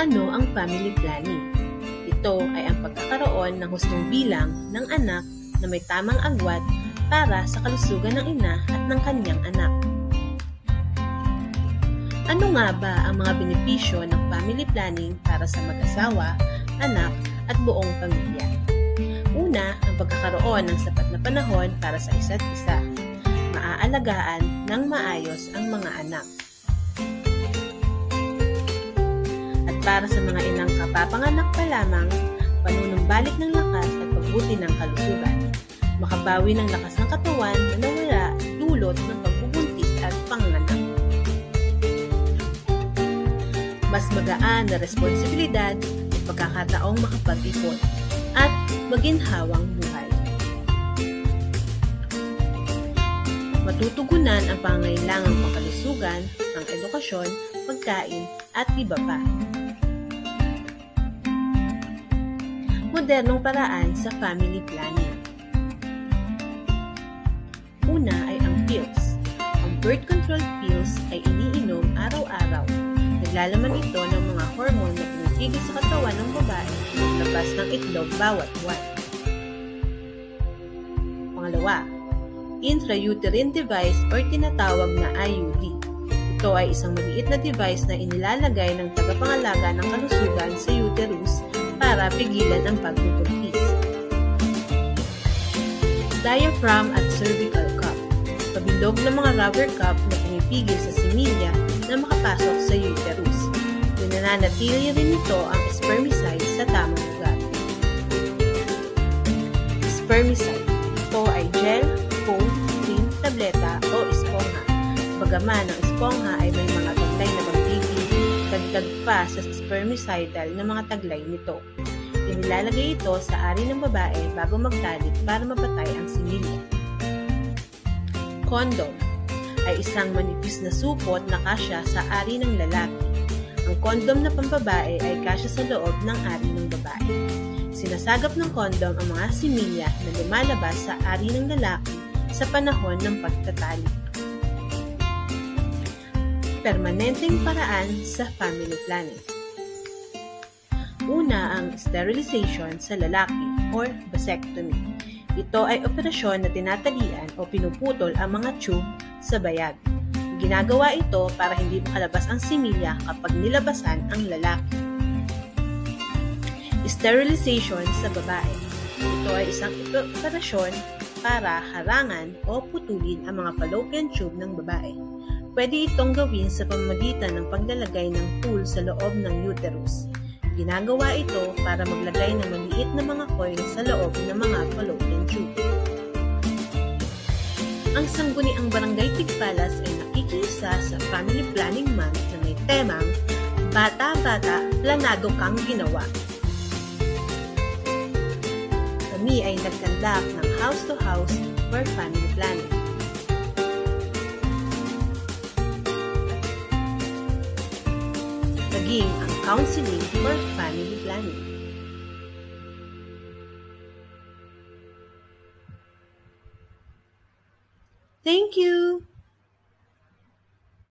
Ano ang family planning? Ito ay ang pagkakaroon ng hustong bilang ng anak na may tamang agwat para sa kalusugan ng ina at ng kanyang anak. Ano nga ba ang mga benepisyo ng family planning para sa mag-asawa, anak, at buong pamilya? Una, ang pagkakaroon ng sapat na panahon para sa isa't isa. Maaalagaan ng maayos ang mga anak. Para sa mga inang kapapanganak pa lamang, panunumbalik ng lakas at pagbuti ng kalusugan. Makabawi ng lakas ng katawan na nawala dulot ng pagbubuntis at panganak. Mas magaan na responsibilidad at pagkakataong makapag-ipon at maginhawang buhay. Matutugunan ang pangangailangang pangkalusugan, ang edukasyon, pagkain, at iba pa. Modernong paraan sa family planning. Una ay ang pills. Ang birth control pills ay iniinom araw-araw. Naglalaman ito ng mga hormone na tumitigil sa katawan ng babae labas ng itlog bawat buwan. Pangalawa, intrauterine device or tinatawag na IUD. Ito ay isang maliit na device na inilalagay ng tagapangalaga ng kalusugan sa uterus para pigilan ang pagbubuntis. Diaphragm at cervical cup. Pabilog ng mga rubber cup na pumipigil sa similya na makapasok sa uterus. Pinananatili rin ito ang spermicide sa tamang lugar. Spermicide. Ito ay gel, foam, cream, tableta o espongha. Bagaman ang espongha ay may mga dagdag pa sa spermicidal na mga taglay nito. Inilalagay ito sa ari ng babae bago magtalik para mapatay ang similya. Condom ay isang manipis na supot na kasya sa ari ng lalaki. Ang kondom na pambabae ay kasya sa loob ng ari ng babae. Sinasagap ng kondom ang mga similya na lumalabas sa ari ng lalaki sa panahon ng pagtatali. Permanenteng paraan sa family planning. Una ang sterilization sa lalaki or vasectomy. Ito ay operasyon na tinatalian o pinuputol ang mga tube sa bayag. Ginagawa ito para hindi makalabas ang similya kapag nilabasan ang lalaki. Sterilization sa babae. Ito ay isang operasyon para harangan o putulin ang mga fallopian tube ng babae. Pwede itong gawin sa pamamagitan ng paglalagay ng tool sa loob ng uterus. Ginagawa ito para maglagay ng maliit na mga coil sa loob ng mga fallopian tube. Ang sangguniang barangay Tigpalas ay nakikiisa sa Family Planning Month na may temang Bata-bata, planado kang ginawa. Kami ay nagkandak ng house-to-house for family planning. Ang counseling for family planning. Thank you!